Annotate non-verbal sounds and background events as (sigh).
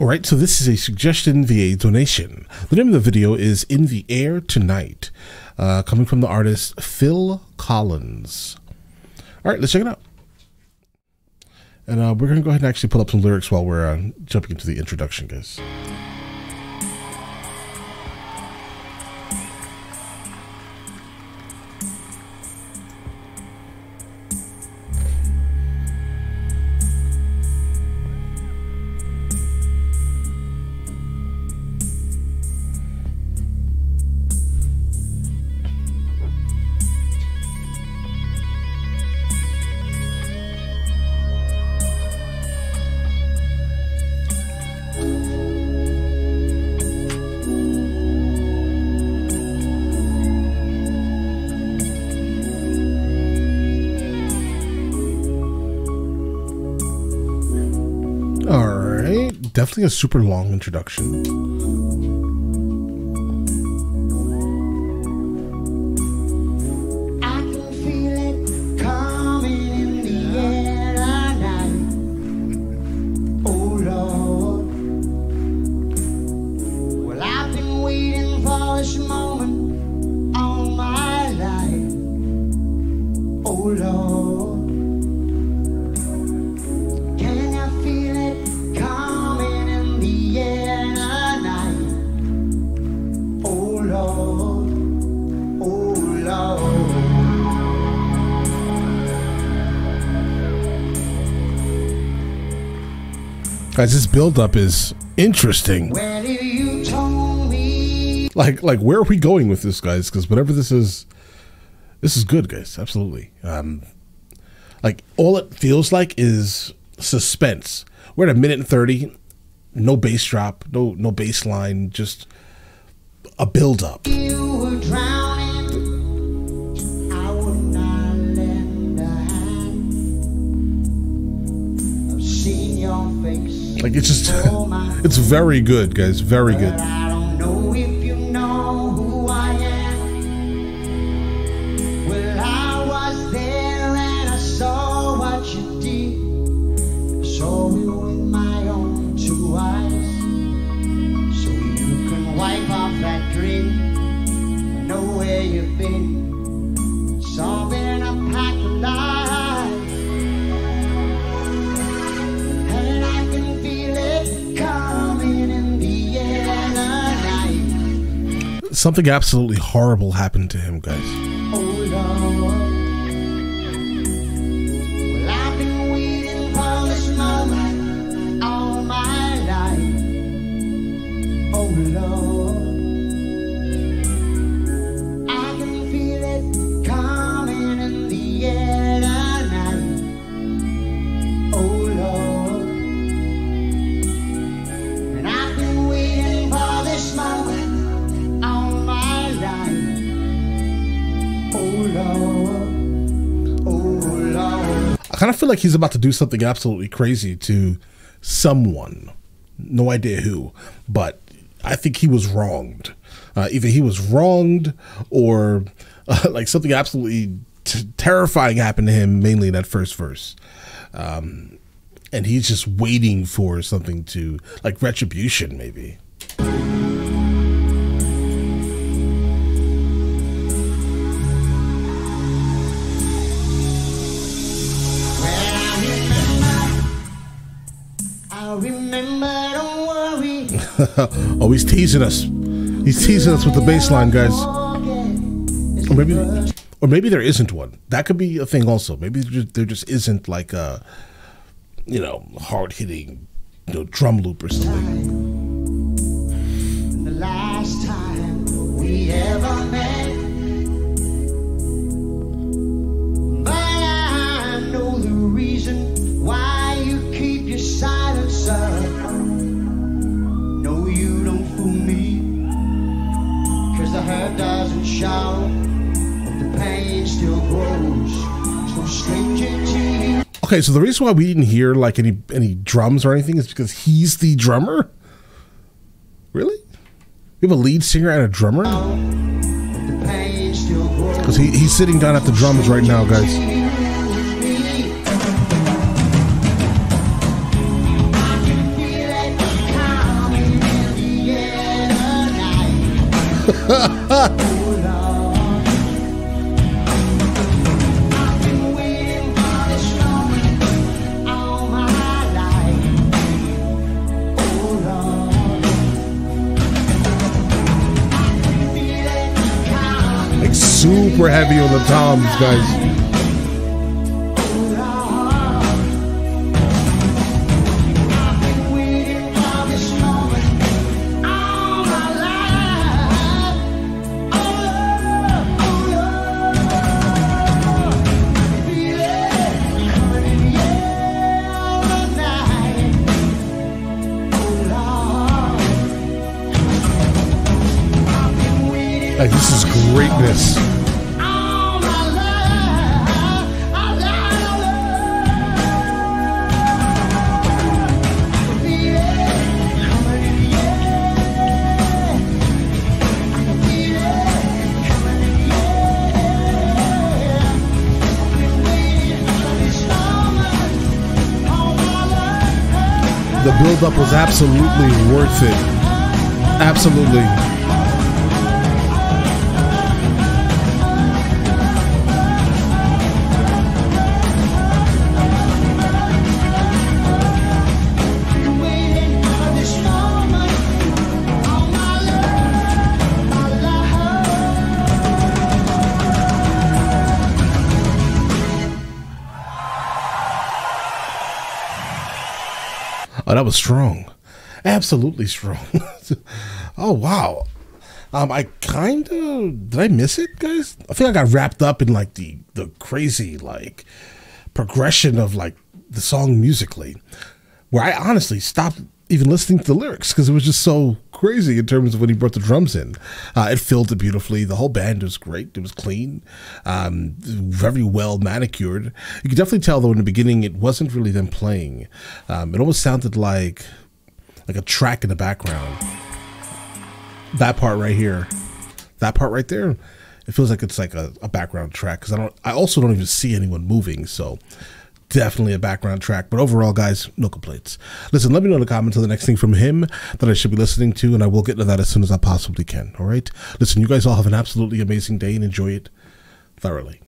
All right, so this is a suggestion via donation. The name of the video is In the Air Tonight, uh, coming from the artist Phil Collins. All right, let's check it out. And uh, we're going to go ahead and actually pull up some lyrics while we're uh, jumping into the introduction, guys. Definitely a super long introduction. Guys, this buildup is interesting. Like, like where are we going with this, guys? Because whatever this is, this is good, guys. Absolutely. Um, like all it feels like is suspense. We're at a minute and thirty, no bass drop, no no bass line, just a build up. you Like it's just, (laughs) it's very good, guys. Very good. Something absolutely horrible happened to him, guys. I kind of feel like he's about to do something absolutely crazy to someone. No idea who, but I think he was wronged. Uh, either he was wronged or (laughs) uh, like something absolutely terrifying happened to him, mainly in that first verse. Um, and he's just waiting for something to, like retribution, maybe. (laughs) Oh, he's teasing us. He's teasing us with the bass line, guys. Or maybe, or maybe there isn't one. That could be a thing also. Maybe there just, there just isn't like a, you know, hard hitting, you know, drum loop or something. shout, the pain still grows. So stranger to you. Okay, so the reason why we didn't hear like any any drums or anything is because he's the drummer. Really? We have a lead singer and a drummer. Because he, he's sitting down at the drums right now, guys. Ha ha! (laughs) night. Oh Lord, I've been waiting. Like this is greatness. The buildup was absolutely worth it. Absolutely. Oh, that was strong. Absolutely strong. (laughs) oh wow. Um, I kind of did I miss it, guys? I think I got wrapped up in like the the crazy like progression of like the song musically, where I honestly stopped even listening to the lyrics because it was just so crazy in terms of when he brought the drums in. Uh, it filled it beautifully. The whole band was great. It was clean, um, very well manicured. You could definitely tell though in the beginning it wasn't really them playing. Um, it almost sounded like like a track in the background. That part right here, that part right there, it feels like it's like a, a background track because I don't. I also don't even see anyone moving, so definitely a background track. But overall, guys, no complaints. Listen, let me know in the comments of the next thing from him that I should be listening to, and I will get to that as soon as I possibly can. All right. Listen, you guys all have an absolutely amazing day and enjoy it thoroughly.